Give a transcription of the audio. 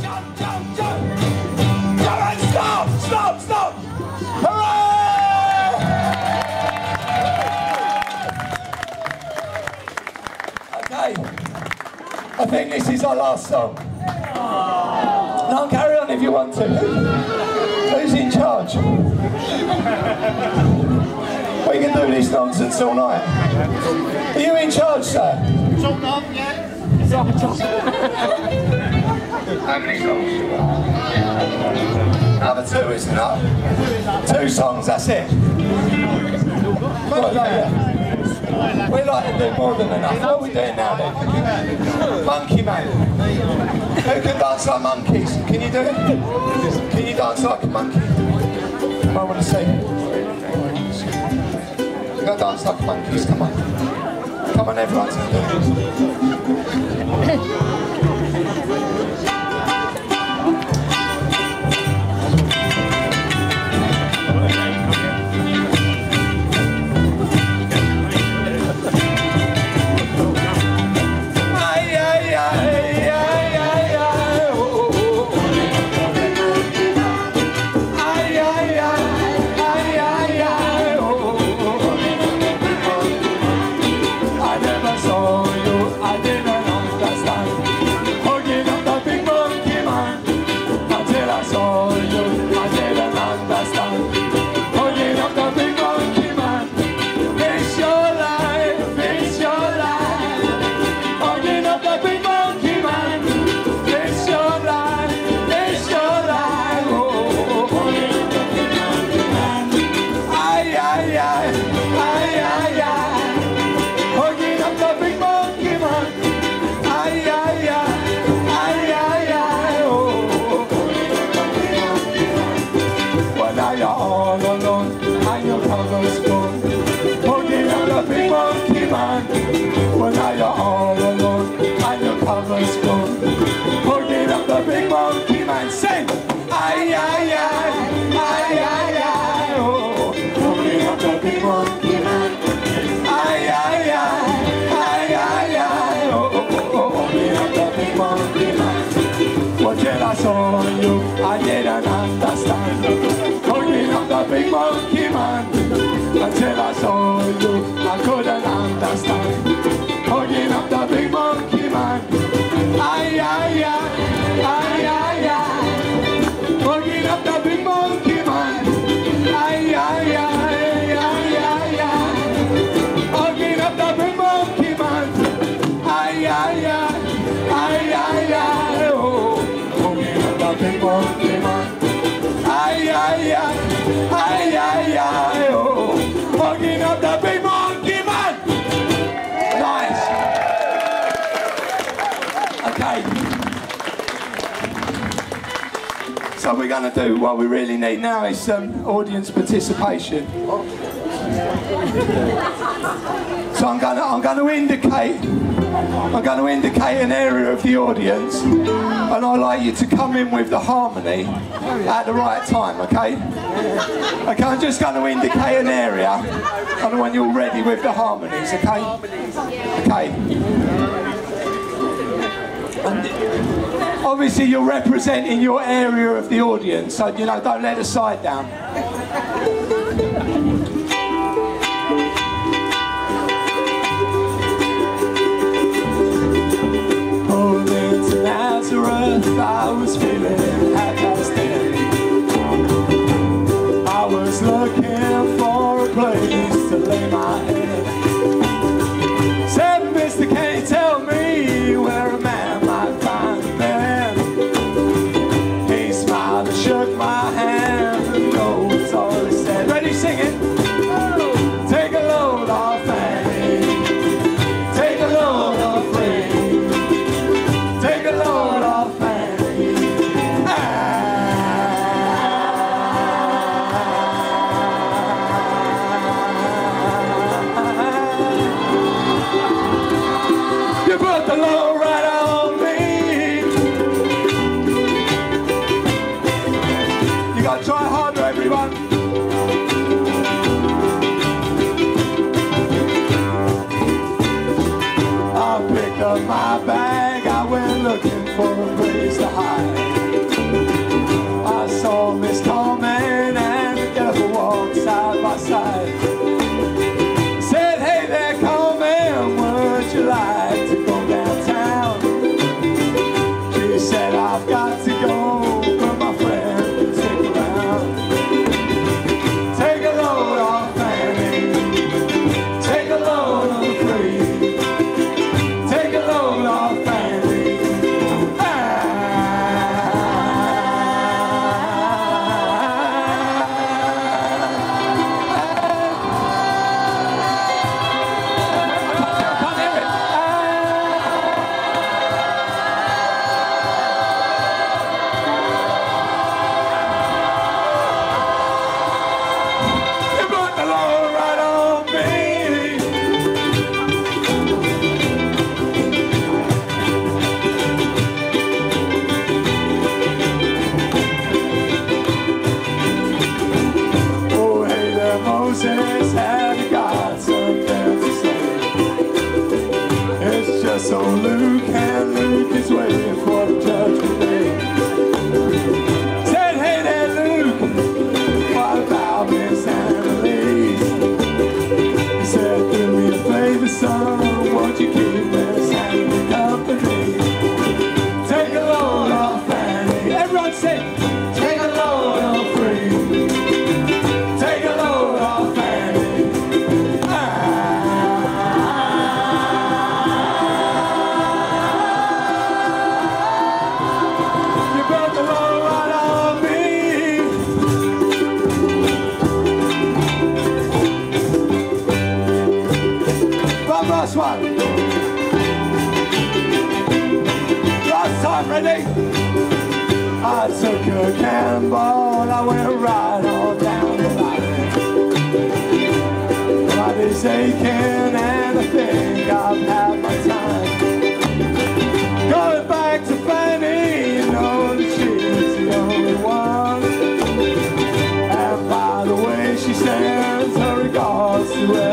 jump, jump, jump. Come on, stop, stop, stop. Hooray! Okay. I think this is our last song. No, carry on if you want to. Who's in charge? We can do this nonsense all night. Are you in charge, sir? How many want? Another two, isn't it? Two songs, that's it. We like to do more than enough. What are we doing now then? Monkey Man. Who can dance like monkeys? Can you do it? Can you dance like a monkey? I want to see. You gotta dance like monkeys, come on. Come on, everyone's gonna do it. Monkey man. Sing! Ay, ay, ay, ay, ay, ay. Oh, up the big monkey man. Ay, ay, ay, ay, ay, ay. Oh, oh, oh, up the big monkey man. Well, till I saw you, I didn't understand. Up the big monkey man. Until I saw you, I couldn't understand. So we're going to do what we really need now is some um, audience participation. So I'm going to I'm going to indicate I'm going to indicate an area of the audience, and I'd like you to come in with the harmony at the right time. Okay? Okay. I'm just going to indicate an area, and when you're ready with the harmonies. Okay? Okay. And obviously you're representing your area of the audience, so you know don't let the side down. Nazareth, I was feeling at hand, and no, try harder, everyone. I picked up my bag, Moses, have you got something to say? It's just so Luke, and Luke is waiting for the judgment day. Said, hey there, Luke, what about Miss Annalise? He said, do me a favor, son, last one. Last time, ready? I took a cannonball, I went right on down the line. Body's aching and I think I've had my time. Going back to Fanny, you know that she's the only one. And by the way she sends her regards to